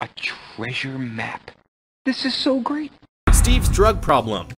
A treasure map. This is so great. Steve's drug problem.